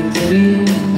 You.